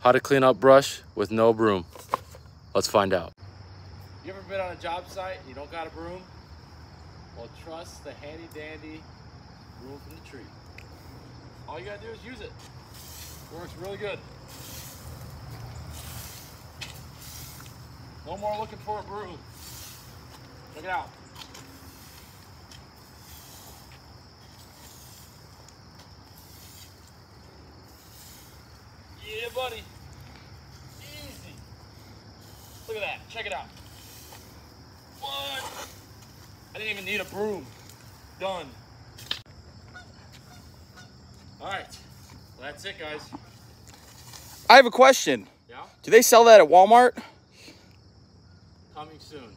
How to clean up brush with no broom. Let's find out. You ever been on a job site and you don't got a broom? Well, trust the handy dandy broom from the tree. All you gotta do is use it. Works really good. No more looking for a broom. Check it out. Yeah, buddy. Easy. Look at that. Check it out. What? I didn't even need a broom. Done. All right. Well, that's it, guys. I have a question. Yeah? Do they sell that at Walmart? Coming soon.